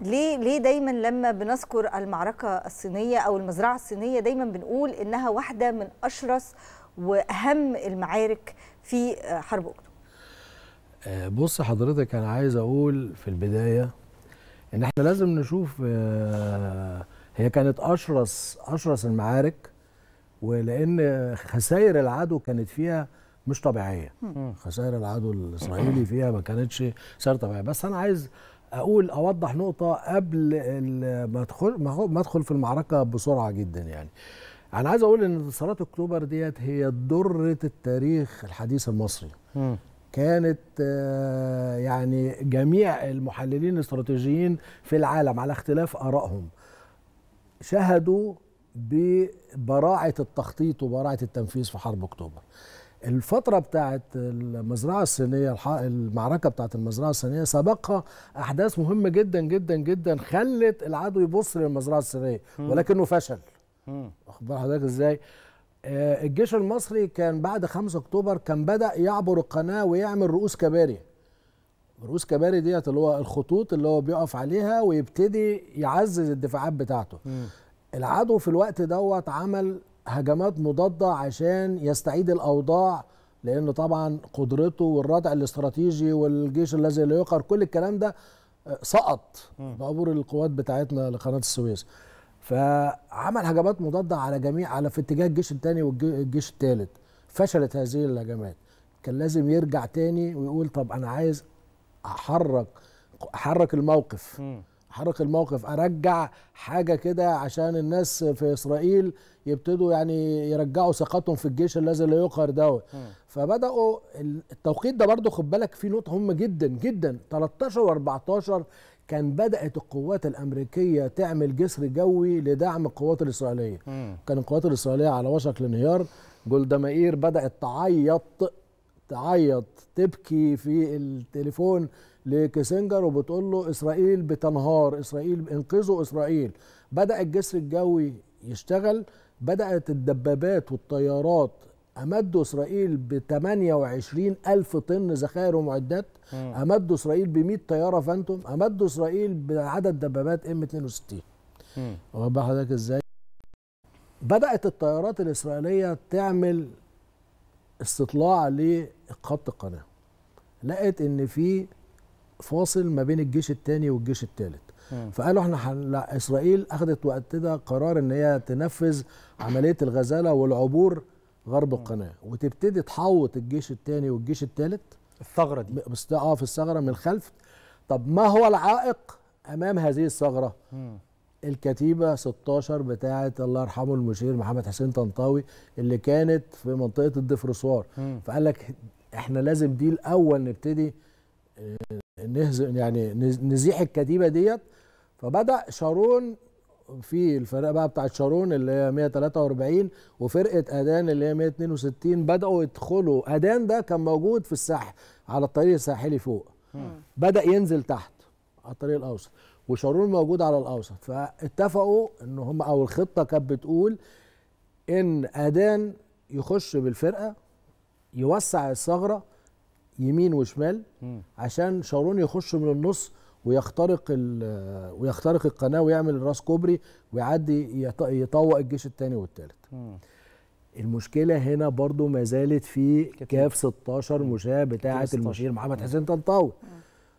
ليه ليه دايما لما بنذكر المعركة الصينية أو المزرعة الصينية دايما بنقول إنها واحدة من أشرس وأهم المعارك في حرب أكتوبر؟ آه، بص حضرتك أنا عايز أقول في البداية إن إحنا لازم نشوف آه، هي كانت أشرس أشرس المعارك ولأن خسائر العدو كانت فيها مش طبيعية. خسائر العدو الإسرائيلي فيها ما كانتش خسائر طبيعيه بس أنا عايز أقول أوضح نقطة قبل ما أدخل ما أدخل في المعركة بسرعة جدا يعني. أنا عايز أقول إن انتصارات أكتوبر ديت هي ذره التاريخ الحديث المصري. كانت آه، يعني جميع المحللين الاستراتيجيين في العالم على اختلاف آرائهم شهدوا ببراعة التخطيط وبراعة التنفيذ في حرب أكتوبر. الفترة بتاعت المزرعة الصينية المعركة بتاعت المزرعة الصينية سبقها أحداث مهمة جدا جدا جدا خلت العدو يبص للمزرعة الصينية. ولكنه فشل. واخد بال حضرتك إزاي؟ آه، الجيش المصري كان بعد 5 أكتوبر كان بدأ يعبر القناة ويعمل رؤوس كباري رؤوس كباري ديت اللي هو الخطوط اللي هو بيقف عليها ويبتدي يعزز الدفاعات بتاعته العدو في الوقت دوت عمل هجمات مضادة عشان يستعيد الأوضاع لأن طبعا قدرته والردع الاستراتيجي والجيش الذي لا يقهر كل الكلام ده آه، سقط بعبور القوات بتاعتنا لقناة السويس. فعمل هجمات مضادة على جميع على في اتجاه الجيش الثاني والجيش الثالث فشلت هذه الهجمات. كان لازم يرجع تاني ويقول طب أنا عايز أحرك أحرك الموقف. احرك الموقف أرجع حاجة كده عشان الناس في إسرائيل يبتدوا يعني يرجعوا ثقتهم في الجيش الذي لا يقهر دوت. فبدأوا التوقيت ده برضو خد بالك في نقطة مهمة جدا جدا. 13 و14 كان بدأت القوات الأمريكية تعمل جسر جوي لدعم القوات الإسرائيلية. كان القوات الإسرائيلية على وشك الانهيار جولدا مائير بدأت تعيط تعيط تبكي في التليفون لكيسنجر وبتقول له إسرائيل بتنهار إسرائيل انقذوا إسرائيل. بدأ الجسر الجوي يشتغل بدأت الدبابات والطيارات امدوا إسرائيل ب 28 ألف طن ذخائر ومعدات مم. امدوا إسرائيل ب 100 طيارة فانتوم امدوا إسرائيل بعدد دبابات إم 62 واخد حضرتك إزاي؟ بدأت الطيارات الإسرائيلية تعمل استطلاع لخط القناة. لقت إن في فاصل ما بين الجيش الثاني والجيش الثالث. فقالوا إحنا حن... لا إسرائيل اخذت وقتها قرار إن هي تنفذ عملية الغزالة والعبور غرب القناة وتبتدي تحوط الجيش الثاني والجيش الثالث الثغرة دي. بس آه في الثغرة من الخلف. طب ما هو العائق أمام هذه الثغرة؟ الكتيبة 16 بتاعة الله يرحمه المشير محمد حسين طنطاوي اللي كانت في منطقة الدفرسوار. فقال لك إحنا لازم دي الأول نبتدي آه، نهزم يعني نز- نزيح الكتيبة ديت فبدأ شارون في الفرقة بقى بتاعت شارون اللي هي 143 وفرقة أدان اللي هي 162 بدأوا يدخلوا. أدان ده كان موجود في الساحل على الطريق الساحلي فوق. بدأ ينزل تحت على الطريق الأوسط وشارون موجود على الأوسط. فاتفقوا إن هم أو الخطة كانت بتقول إن أدان يخش بالفرقة يوسع الثغرة يمين وشمال عشان شارون يخش من النص ويخترق ال- ويخترق القناة ويعمل راس كوبري ويعدي يط- يطوق الجيش الثاني والثالث المشكلة هنا برضو ما زالت في كاف 16 مشاة بتاعة 16. المشير محمد حسين طنطاوي.